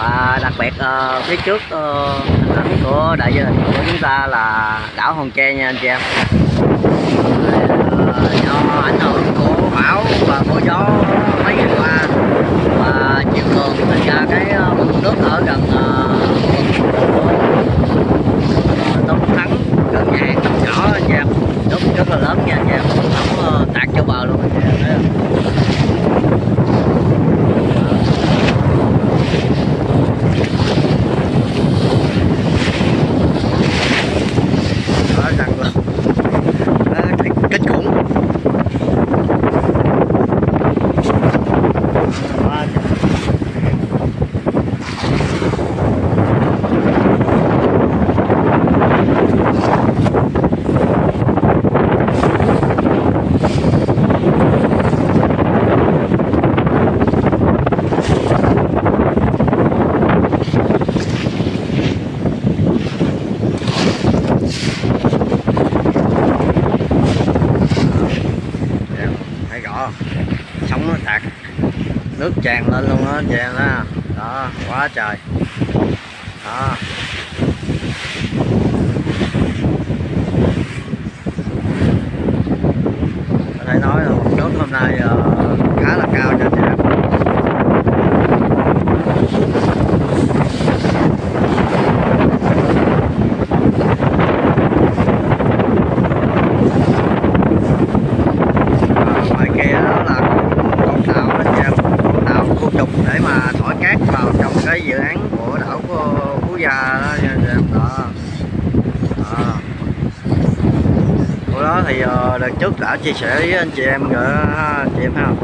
và đặc biệt uh, phía trước ờ, uh, ảnh của đại gia đình của chúng ta là đảo Hòn Tre nha anh chị em. Do ảnh hưởng của bão và của gió mấy ngày qua và chiều cường thành ra cái ờ, mực nước ở gần ờ, ờ, Tông Thắng gần nhà hàng Tông Nhỏ anh chị em nước rất là lớn nha anh chị em không ờ, tạt vô bờ luôn anh chị em thấy không? đó rằng luôn đó, cái kinh khủng Đó, Em thấy sóng nó tạt nước tràn lên luôn á chị em đó đó quá trời. Đó. Có thể nói là mực nước hôm nay uh, cát vào trong cái dự án của đảo của Phú Gia đó đó. Đó. Của đó thì ờ, đợt trước đã chia sẻ với anh chị em rồi chị em không?